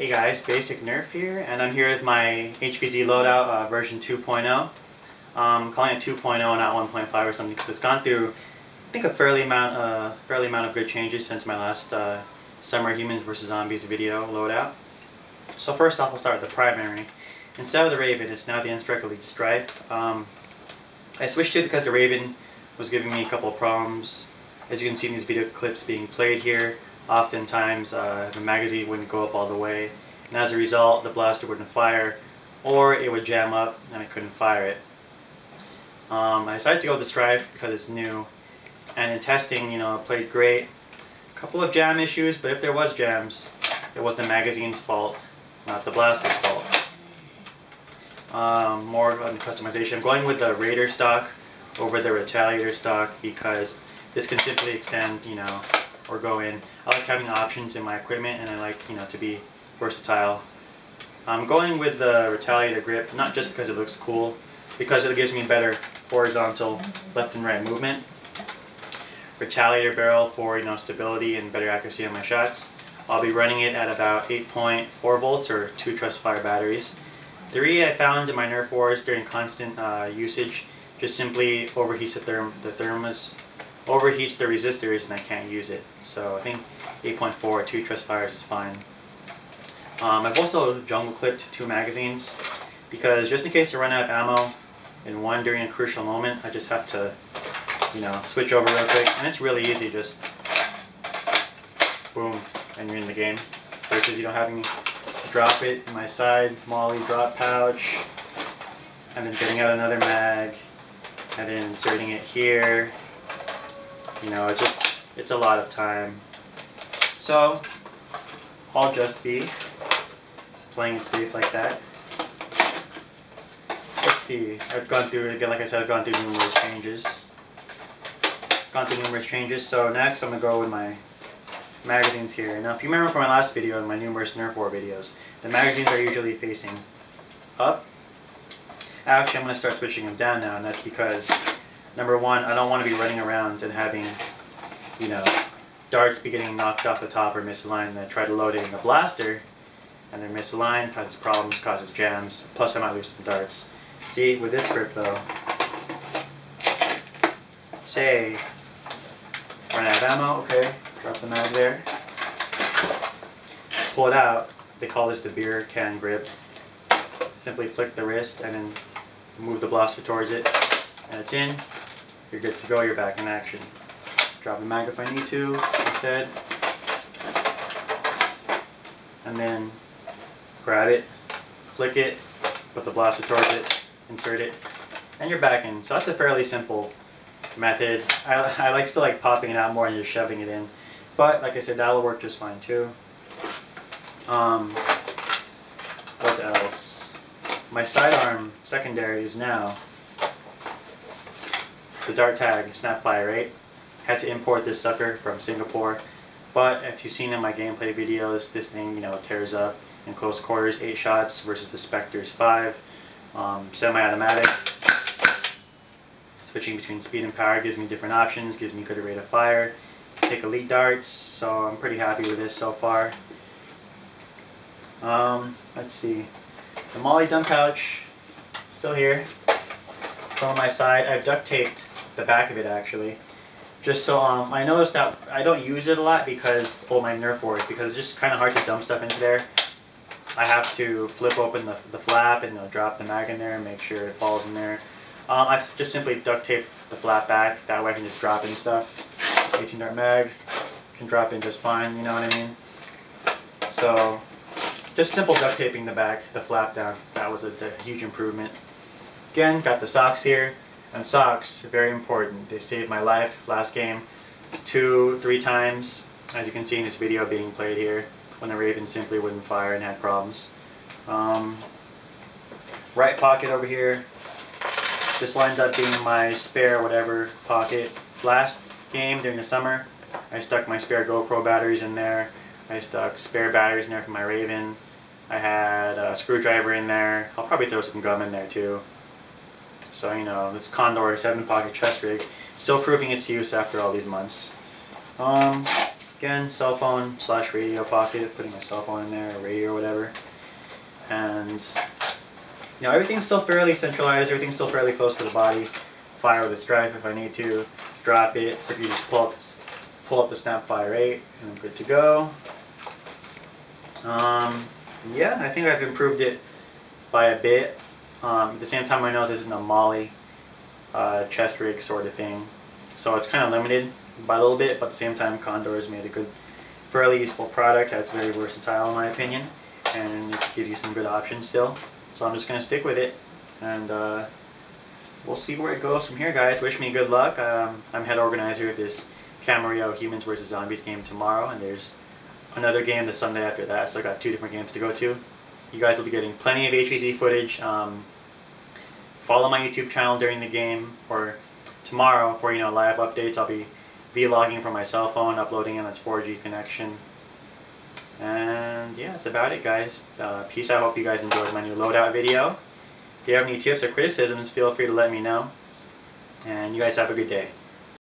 Hey guys, Basic Nerf here, and I'm here with my HVZ loadout uh, version 2.0. Um, calling it 2.0 not 1.5 or something because it's gone through, I think, a fairly amount, uh, fairly amount of good changes since my last uh, Summer Humans vs. Zombies video loadout. So first off, we'll start with the primary. Instead of the Raven, it's now the N-Strike Elite Stryfe. Um, I switched to it because the Raven was giving me a couple of problems. As you can see in these video clips being played here, oftentimes uh, the magazine wouldn't go up all the way and as a result the blaster wouldn't fire or it would jam up and I couldn't fire it. Um, I decided to go with the Stryfe because it's new and in testing you know it played great. A couple of jam issues but if there was jams it was the magazine's fault not the blaster's fault. Um, more on the customization. I'm going with the Raider stock over the Retaliator stock because this can simply extend you know or go in. I like having options in my equipment and I like, you know, to be versatile. I'm going with the Retaliator grip, not just because it looks cool, because it gives me better horizontal left and right movement. Retaliator barrel for, you know, stability and better accuracy on my shots. I'll be running it at about 8.4 volts or two Trustfire batteries. Three I found in my Nerf wars during constant uh, usage just simply overheats the, therm the thermos overheats the resistors and I can't use it. So I think 8.4 two Trustfires is fine. Um, I've also jungle clipped two magazines because just in case I run out of ammo in one during a crucial moment, I just have to, you know, switch over real quick. And it's really easy, just boom, and you're in the game. Versus you having to drop it in my side MOLLE drop pouch, and then getting out another mag, and then inserting it here, you know, it's just, it's a lot of time. So, I'll just be playing it safe like that. Let's see, I've gone through, again, like I said, I've gone through numerous changes. Gone through numerous changes, so next I'm going to go with my magazines here. Now, if you remember from my last video, and my numerous Nerf War videos, the magazines are usually facing up. Actually, I'm going to start switching them down now, and that's because Number one, I don't want to be running around and having, you know, darts be getting knocked off the top or misaligned and I try to load it in the blaster and they're misaligned, causes problems, causes jams, plus I might lose some darts. See, with this grip though, say, run out of ammo, okay, drop the mag there, pull it out, they call this the beer can grip, simply flick the wrist and then move the blaster towards it, and it's in, you're good to go, you're back in action. Drop the mag if I need to, I said. And then grab it, flick it, put the blaster towards it, insert it, and you're back in. So that's a fairly simple method. I, I like still like popping it out more and just shoving it in. But like I said, that'll work just fine too. Um, what else? My sidearm secondary is now the dart tag Snapfire 8. Had to import this sucker from Singapore, but if you've seen in my gameplay videos, this thing you know tears up in close quarters, 8 shots versus the Spectre's 5. Um, Semi-automatic. Switching between speed and power gives me different options, gives me good rate of fire. Take elite darts, so I'm pretty happy with this so far. Um, let's see. The MOLLE dump pouch, still here. Still on my side. I've duct taped the back of it actually. Just so um, I noticed that I don't use it a lot because, well my Nerf wars, because it's just kind of hard to dump stuff into there. I have to flip open the, the flap and know, drop the mag in there and make sure it falls in there. Um, I've just simply duct taped the flap back, that way I can just drop in stuff. 18 dart mag can drop in just fine, you know what I mean? So, just simple duct taping the back, the flap down, that was a, a huge improvement. Again, got the socks here. And socks, very important. They saved my life last game two, three times, as you can see in this video being played here, when the Raven simply wouldn't fire and had problems. Um, right pocket over here, this lined up being my spare whatever pocket. Last game during the summer, I stuck my spare GoPro batteries in there. I stuck spare batteries in there for my Raven. I had a screwdriver in there. I'll probably throw some gum in there too. So, you know, this Condor 7 pocket chest rig, still proving its use after all these months. Um, Again, cell phone slash radio pocket, putting my cell phone in there, or radio or whatever. And, you know, everything's still fairly centralized, everything's still fairly close to the body. Fire with a stripe if I need to, drop it, so if you just pull up, pull up the Snapfire 8, and I'm good to go. Um, yeah, I think I've improved it by a bit. Um, at the same time, I know this isn't a MOLLE uh, chest rig sort of thing, so it's kind of limited by a little bit, but at the same time, Condor has made a good, fairly useful product that's very versatile in my opinion, and it gives you some good options still. So I'm just going to stick with it, and uh, we'll see where it goes from here, guys. Wish me good luck. Um, I'm head organizer of this Camarillo Humans vs. Zombies game tomorrow, and there's another game the Sunday after that, so I got two different games to go to. You guys will be getting plenty of HVZ footage. Um, follow my YouTube channel during the game, or tomorrow for you know live updates. I'll be vlogging from my cell phone, uploading on its 4G connection. And yeah, that's about it guys. Uh, peace I hope you guys enjoyed my new loadout video. If you have any tips or criticisms, feel free to let me know. And you guys have a good day.